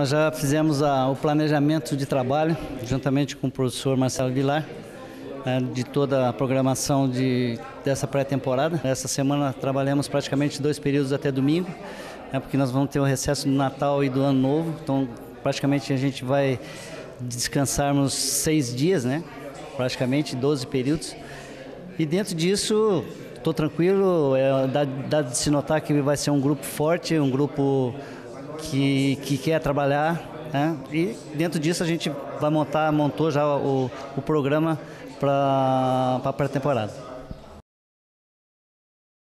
Nós já fizemos a, o planejamento de trabalho, juntamente com o professor Marcelo Vilar, né, de toda a programação de, dessa pré-temporada. Essa semana trabalhamos praticamente dois períodos até domingo, né, porque nós vamos ter o recesso do Natal e do Ano Novo, então praticamente a gente vai descansarmos seis dias, né? praticamente 12 períodos. E dentro disso, estou tranquilo, é, dá, dá de se notar que vai ser um grupo forte, um grupo que, que quer trabalhar. Né? E dentro disso a gente vai montar, montou já o, o programa para a pré-temporada.